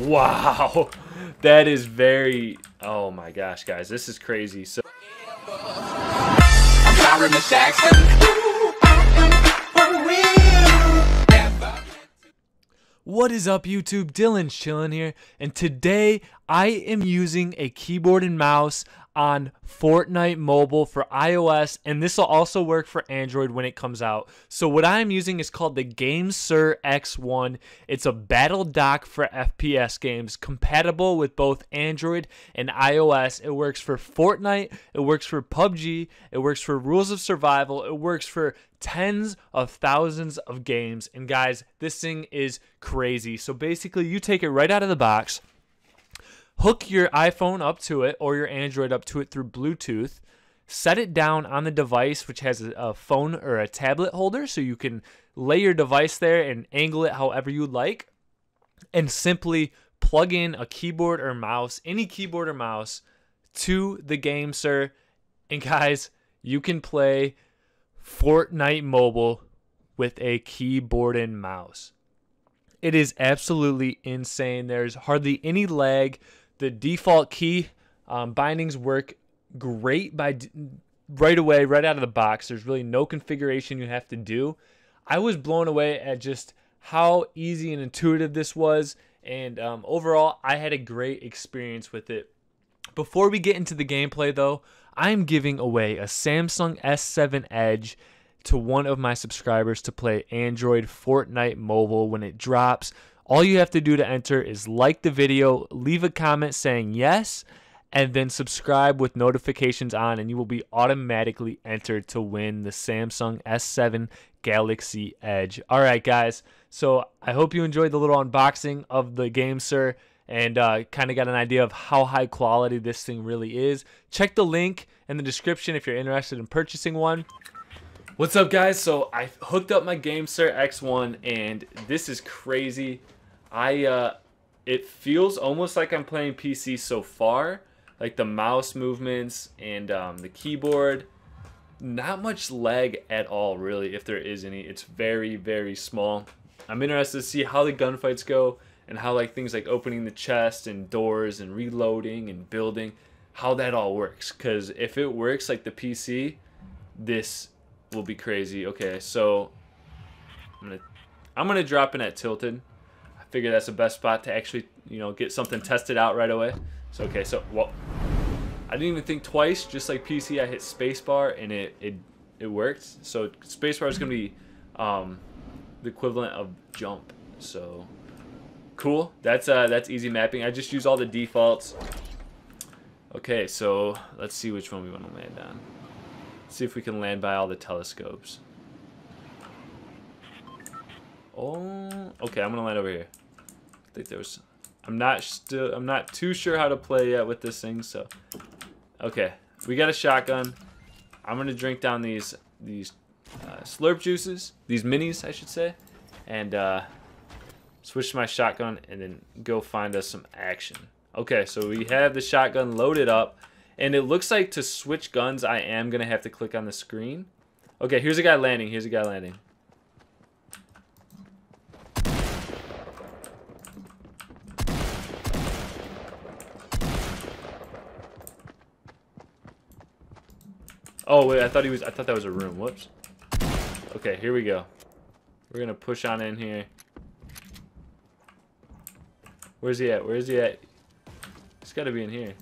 Wow. That is very... Oh my gosh, guys. This is crazy. So... What is up YouTube? Dylan's chilling here and today I am using a keyboard and mouse on Fortnite Mobile for iOS, and this will also work for Android when it comes out. So what I'm using is called the GameSir X1. It's a battle dock for FPS games, compatible with both Android and iOS. It works for Fortnite, it works for PUBG, it works for Rules of Survival, it works for tens of thousands of games. And guys, this thing is crazy. So basically, you take it right out of the box hook your iPhone up to it or your Android up to it through Bluetooth. Set it down on the device, which has a, phone or a tablet holder, so you can lay your device there and angle it however you like. And simply plug in a keyboard or mouse, any keyboard or mouse, to the GameSir. And guys, you can play Fortnite Mobile with a keyboard and mouse. It is absolutely insane. There's hardly any lag. The default key um, bindings work great by d- right away, right out of the box. There's really no configuration you have to do. I was blown away at just how easy and intuitive this was, and um, overall, I had a great experience with it. Before we get into the gameplay, though, I'm giving away a Samsung S7 Edge to one of my subscribers to play Android Fortnite Mobile when it drops. All you have to do to enter is like the video, leave a comment saying yes, and then subscribe with notifications on, and you will be automatically entered to win the Samsung S7 Galaxy Edge. All right, guys. So I hope you enjoyed the little unboxing of the GameSir and uh, kind of got an idea of how high quality this thing really is. Check the link in the description if you're interested in purchasing one. What's up, guys? So I hooked up my GameSir X1, and this is crazy. I uh, it feels almost like I'm playing PC so far. Like the mouse movements and um, the keyboard, not much lag at all, really, if there is any. It's very, very small. I'm interested to see how the gunfights go and how like things like opening the chest and doors and reloading and building, how that all works. Because if it works like the PC, this will be crazy. Okay, so I'm gonna I'm gonna drop in at tilted figure that's the best spot to actually, you know, get something tested out right away. So, okay, so, well, I didn't even think twice. Just like PC, I hit spacebar and it, it, it worked. So spacebar is going to be um, the equivalent of jump. So, cool. That's, uh, that's easy mapping. I just use all the defaults. Okay, so let's see which one we want to land on. Let's see if we can land by all the telescopes. Oh, okay, I'm gonna land over here. I think there was. I'm not still. I'm not too sure how to play yet with this thing. So, okay, we got a shotgun. I'm gonna drink down these these uh, slurp juices, these minis, I should say, and uh, switch to my shotgun, and then go find us some action. Okay, so we have the shotgun loaded up, and it looks like to switch guns, I am gonna have to click on the screen. Okay, here's a guy landing. Here's a guy landing. Oh wait, I thought he was. I thought that was a room. Whoops. Okay, here we go. We're gonna push on in here. Where's he at? Where's he at? He's got to be in here.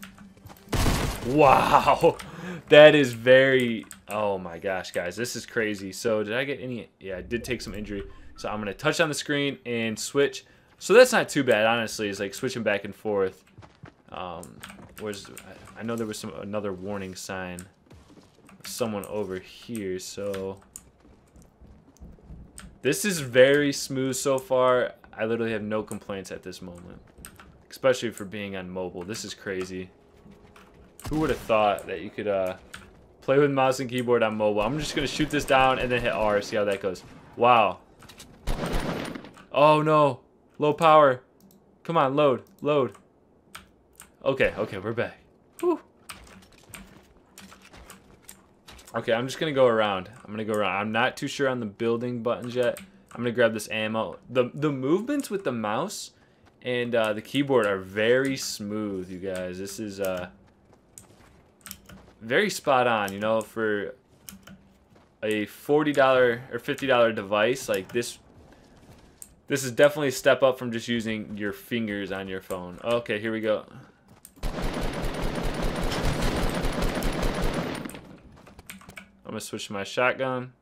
Wow, that is very. Oh my gosh, guys, this is crazy. So did I get any? Yeah, I did take some injury. So I'm gonna touch on the screen and switch. So that's not too bad, honestly. It's like switching back and forth. Um, where's? I know there was some another warning sign someone over here, so... This is very smooth so far. I literally have no complaints at this moment. Especially for being on mobile. This is crazy. Who would have thought that you could uh, play with mouse and keyboard on mobile? I'm just going to shoot this down and then hit R, see how that goes. Wow. Oh no. Low power. Come on, load. Load. Okay, okay, we're back. Whew. Okay, I'm just gonna go around. I'm gonna go around. I'm not too sure on the building buttons yet. I'm gonna grab this ammo. The the movements with the mouse and uh, the keyboard are very smooth, you guys. This is uh, very spot on, you know, for a $40 or $50 device like this this is definitely a step up from just using your fingers on your phone. Okay, here we go. I'm gonna switch to my shotgun.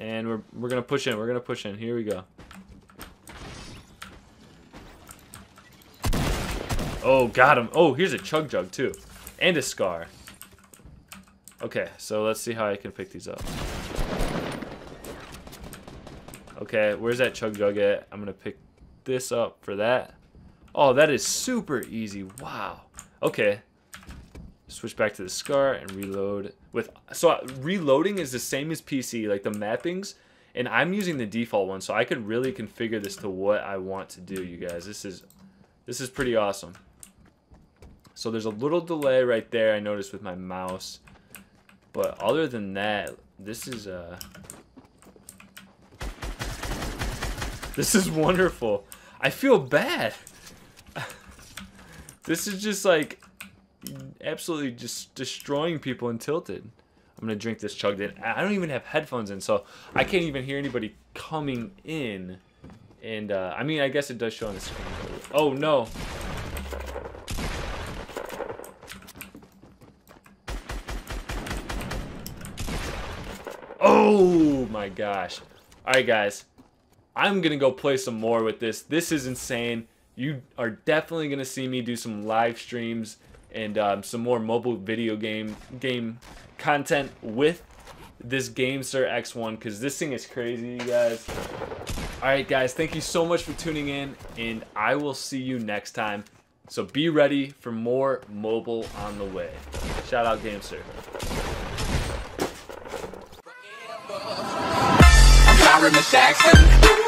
And we're we're gonna push in, we're gonna push in. Here we go. Oh, got him. Oh, here's a chug jug too. And a scar. Okay, so let's see how I can pick these up. Okay, where's that chug jug at? I'm gonna pick this up for that. Oh, that is super easy. Wow. Okay. Switch back to the scar and reload with so reloading is the same as PC, like the mappings, and I'm using the default one, so I could really configure this to what I want to do, you guys. This is this is pretty awesome. So there's a little delay right there I noticed with my mouse. But other than that, this is uh This is wonderful. I feel bad. this is just like absolutely just destroying people in Tilted. I'm gonna drink this chugged in. I don't even have headphones in, so I can't even hear anybody coming in. And uh, I mean, I guess it does show on the screen. Oh no! Oh my gosh! All right, guys. I'm gonna go play some more with this. This is insane. You are definitely gonna see me do some live streams and um, some more mobile video game game content with this GameSir X1 because this thing is crazy, you guys. Alright guys, thank you so much for tuning in and I will see you next time. So be ready for more mobile on the way. Shout out Jackson.